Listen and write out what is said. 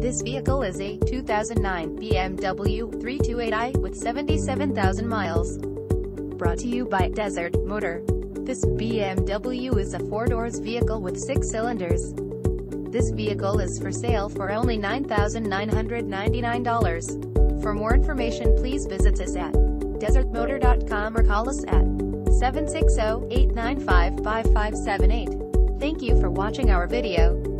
This vehicle is a 2009 BMW 328i with 77,000 miles. Brought to you by Desert Motor. This BMW is a four-doors vehicle with six cylinders. This vehicle is for sale for only $9,999. For more information please visit us at desertmotor.com or call us at 760-895-5578. Thank you for watching our video.